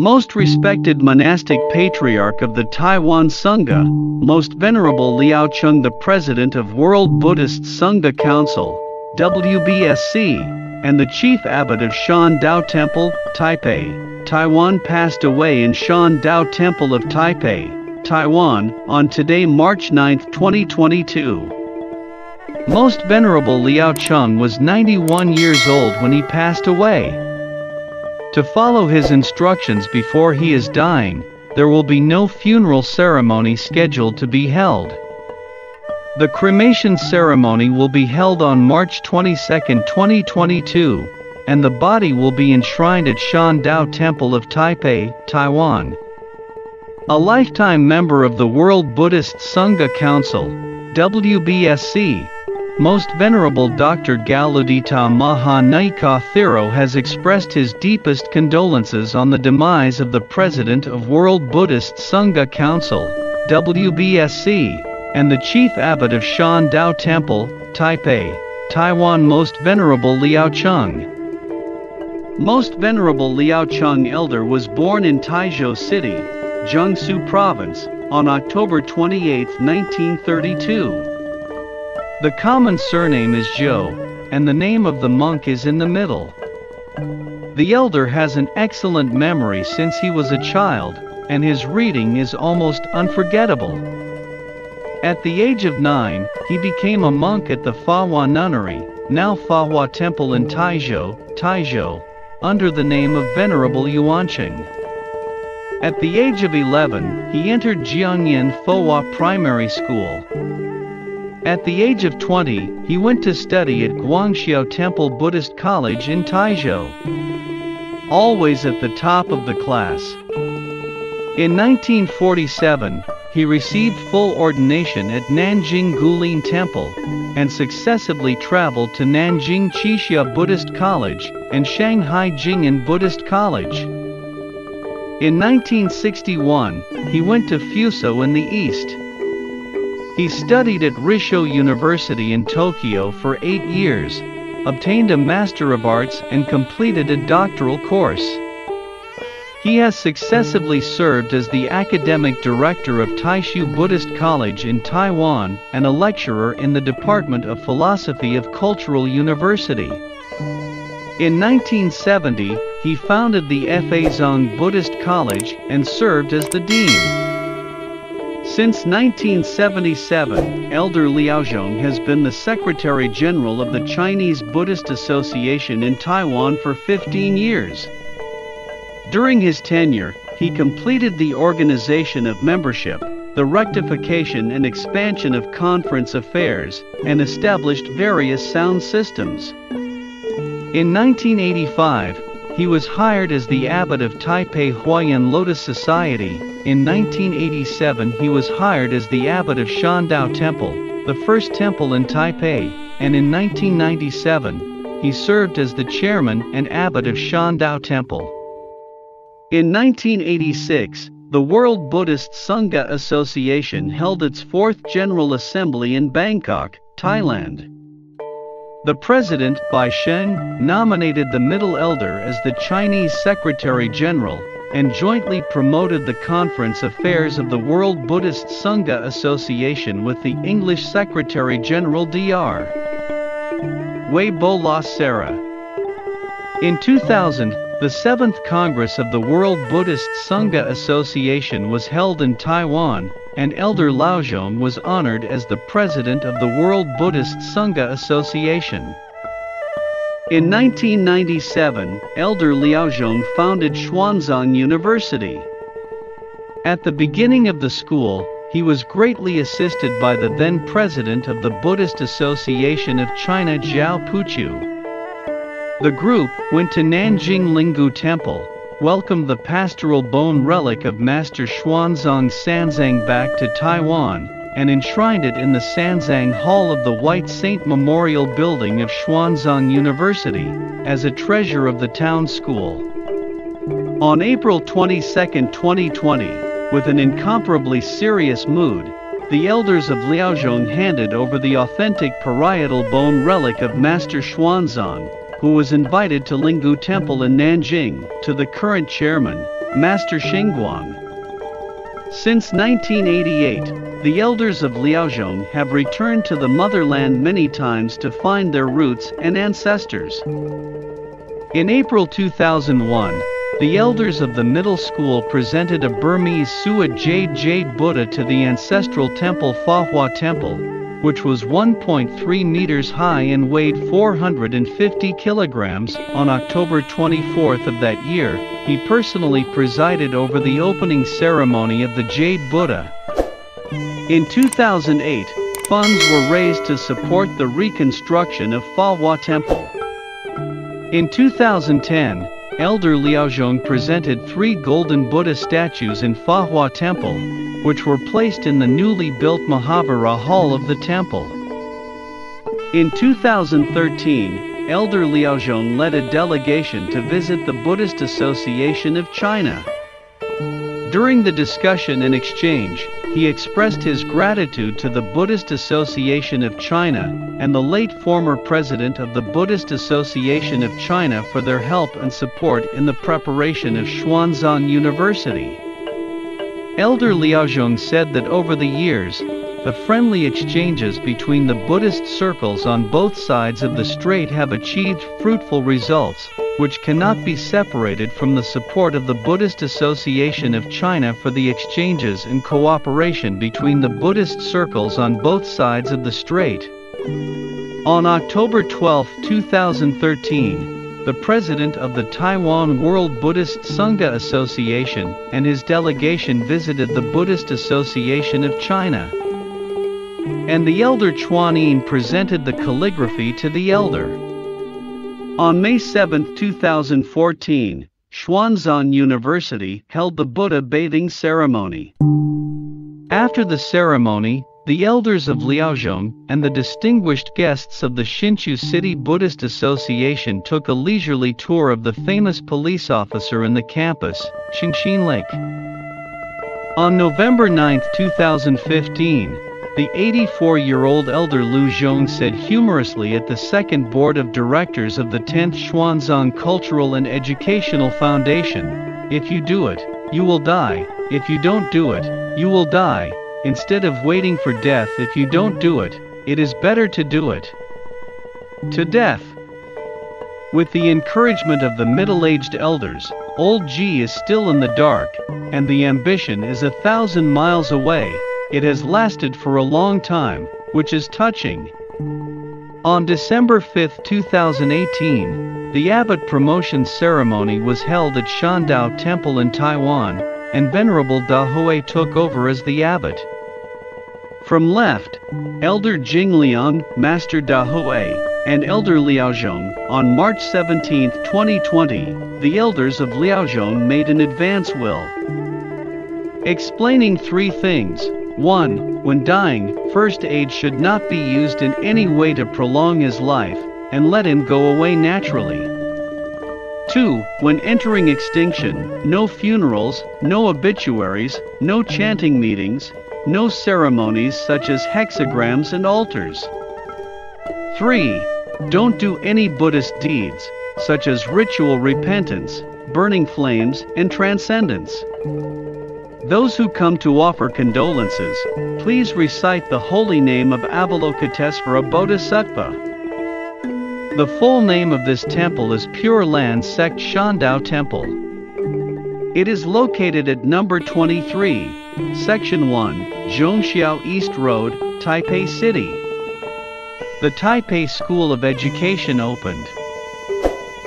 most respected monastic patriarch of the Taiwan Sangha, Most Venerable Liao Chung, the President of World Buddhist Sangha Council, WBSC, and the Chief Abbot of Shan Dao Temple, Taipei, Taiwan passed away in Shan Dao Temple of Taipei, Taiwan, on today March 9, 2022. Most Venerable Liao Chung was 91 years old when he passed away. To follow his instructions before he is dying, there will be no funeral ceremony scheduled to be held. The cremation ceremony will be held on March 22, 2022, and the body will be enshrined at Shan Dao Temple of Taipei, Taiwan. A lifetime member of the World Buddhist Sangha Council, WBSC, most Venerable Dr. Galudita Mahanaika Thero has expressed his deepest condolences on the demise of the President of World Buddhist Sangha Council, WBSC, and the Chief Abbot of Shan Dao Temple, Taipei, Taiwan Most Venerable Liao Chung. Most Venerable Liao Chung Elder was born in Taizhou City, Jiangsu Province, on October 28, 1932. The common surname is Zhou, and the name of the monk is in the middle. The elder has an excellent memory since he was a child, and his reading is almost unforgettable. At the age of nine, he became a monk at the Fahua Nunnery, now Fahua Temple in Taizhou, Taizhou, under the name of Venerable Yuanqing. At the age of 11, he entered Jiangyin Fohua Primary School. At the age of 20, he went to study at Guangxiao Temple Buddhist College in Taizhou. Always at the top of the class. In 1947, he received full ordination at Nanjing Gulin Temple, and successively traveled to Nanjing Qixia Buddhist College and Shanghai Jing'an Buddhist College. In 1961, he went to Fuso in the east. He studied at Risho University in Tokyo for eight years, obtained a Master of Arts and completed a doctoral course. He has successively served as the academic director of Taixu Buddhist College in Taiwan and a lecturer in the Department of Philosophy of Cultural University. In 1970, he founded the Fazong Buddhist College and served as the dean. Since 1977, Elder Liaozhong has been the Secretary General of the Chinese Buddhist Association in Taiwan for 15 years. During his tenure, he completed the organization of membership, the rectification and expansion of conference affairs, and established various sound systems. In 1985, he was hired as the abbot of Taipei Huayan Lotus Society. In 1987 he was hired as the abbot of Shandao Temple, the first temple in Taipei, and in 1997, he served as the chairman and abbot of Shandao Temple. In 1986, the World Buddhist Sangha Association held its fourth General Assembly in Bangkok, Thailand. The president, Bai Sheng, nominated the middle elder as the Chinese Secretary General and jointly promoted the conference affairs of the World Buddhist Sangha Association with the English Secretary General Dr. Wei Bo La Sara. In 2000, the 7th Congress of the World Buddhist Sangha Association was held in Taiwan, and Elder Liaozhong was honored as the president of the World Buddhist Sangha Association. In 1997, Elder Liaozhong founded Xuanzang University. At the beginning of the school, he was greatly assisted by the then president of the Buddhist Association of China Zhao Puchu. The group went to Nanjing Linggu Temple, welcomed the pastoral bone relic of Master Xuanzang Sanzang back to Taiwan, and enshrined it in the Sanzang Hall of the White Saint Memorial Building of Xuanzang University, as a treasure of the town school. On April 22, 2020, with an incomparably serious mood, the elders of Liaozhong handed over the authentic parietal bone relic of Master Xuanzang, who was invited to Linggu Temple in Nanjing, to the current chairman, Master Xingguang. Since 1988, the elders of Liaozhong have returned to the motherland many times to find their roots and ancestors. In April 2001, the elders of the middle school presented a Burmese Suet Jade Jade Buddha to the ancestral temple Fa Hua Temple, which was 1.3 meters high and weighed 450 kilograms, on October 24th of that year, he personally presided over the opening ceremony of the Jade Buddha. In 2008, funds were raised to support the reconstruction of Fa Temple. In 2010, Elder Liaozhong presented three golden Buddha statues in Fahua Temple, which were placed in the newly built Mahavira Hall of the temple. In 2013, Elder Liaozhong led a delegation to visit the Buddhist Association of China. During the discussion and exchange, he expressed his gratitude to the Buddhist Association of China and the late former president of the Buddhist Association of China for their help and support in the preparation of Xuanzang University. Elder Liaozhong said that over the years, the friendly exchanges between the Buddhist circles on both sides of the strait have achieved fruitful results, which cannot be separated from the support of the Buddhist Association of China for the exchanges and cooperation between the Buddhist circles on both sides of the strait. On October 12, 2013, the president of the Taiwan World Buddhist Sangha Association and his delegation visited the Buddhist Association of China. And the elder Chuan Yin presented the calligraphy to the elder. On May 7, 2014, Xuanzang University held the Buddha bathing ceremony. After the ceremony, the elders of Liaozhong and the distinguished guests of the Hsinchu City Buddhist Association took a leisurely tour of the famous police officer in the campus, Qingxin Lake. On November 9, 2015, the 84-year-old elder Lu Zhong said humorously at the second board of directors of the 10th Xuanzang Cultural and Educational Foundation, if you do it, you will die, if you don't do it, you will die, instead of waiting for death if you don't do it, it is better to do it. To death. With the encouragement of the middle-aged elders, old G is still in the dark, and the ambition is a thousand miles away. It has lasted for a long time, which is touching. On December 5, 2018, the abbot promotion ceremony was held at Shandao Temple in Taiwan, and Venerable Da Hui took over as the abbot. From left, Elder Jingliang, Master Da Hui, and Elder Liaozhong, on March 17, 2020, the elders of Liaozhong made an advance will. Explaining three things, 1. When dying, first aid should not be used in any way to prolong his life, and let him go away naturally. 2. When entering extinction, no funerals, no obituaries, no chanting meetings, no ceremonies such as hexagrams and altars. 3. Don't do any Buddhist deeds, such as ritual repentance, burning flames, and transcendence. Those who come to offer condolences, please recite the holy name of Avalokitesvara Bodhisattva. The full name of this temple is Pure Land Sect Shandao Temple. It is located at number 23, Section 1, Zhongxiao East Road, Taipei City. The Taipei School of Education opened.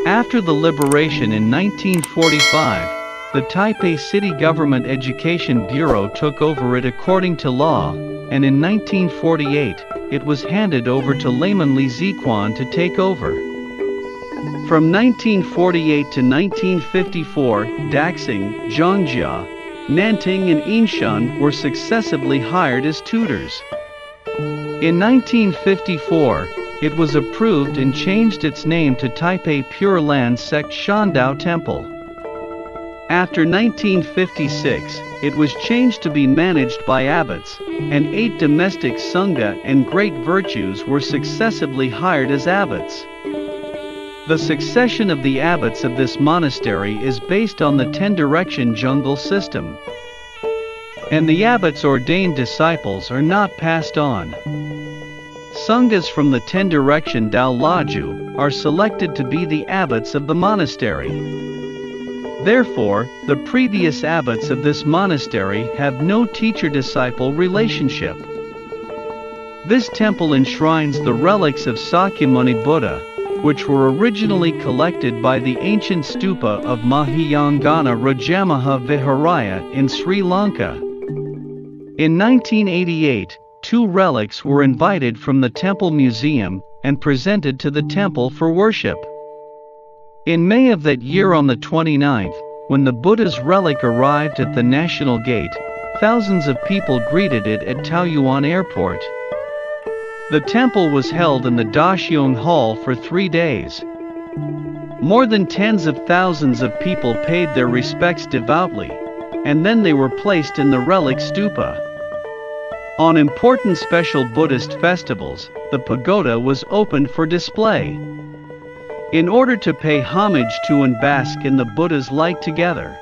After the liberation in 1945, the Taipei City Government Education Bureau took over it according to law, and in 1948, it was handed over to layman Li Ziquan to take over. From 1948 to 1954, Daxing, Zhongjia, Nanting and Inshan were successively hired as tutors. In 1954, it was approved and changed its name to Taipei Pure Land Sect Shandao Temple. After 1956, it was changed to be managed by abbots, and eight domestic sangha and great virtues were successively hired as abbots. The succession of the abbots of this monastery is based on the ten direction jungle system. And the abbot's ordained disciples are not passed on. Sanghas from the ten direction Dao Laju are selected to be the abbots of the monastery. Therefore, the previous abbots of this monastery have no teacher disciple relationship. This temple enshrines the relics of Sakyamuni Buddha, which were originally collected by the ancient stupa of Mahiyangana Rajamaha Viharaya in Sri Lanka. In 1988, two relics were invited from the temple museum and presented to the temple for worship. In May of that year on the 29th, when the Buddha's relic arrived at the National Gate, thousands of people greeted it at Taoyuan Airport. The temple was held in the Daxiong Hall for three days. More than tens of thousands of people paid their respects devoutly, and then they were placed in the relic stupa. On important special Buddhist festivals, the pagoda was opened for display. In order to pay homage to and bask in the Buddha's light together.